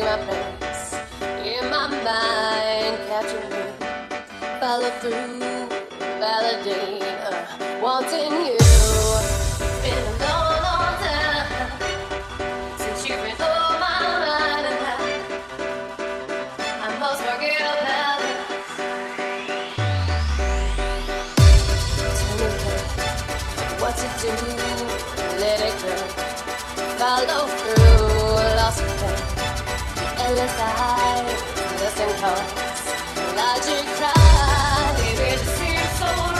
take my place in my mind, capture me, follow through, validate, uh, wanting you. Been a long, long time since you've been on my mind, and I, I must forget about it. Tell me, what to do, let it go, follow through. Endless eyes, listen cause logic cries. Baby, it seems so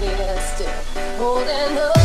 here still, holding on.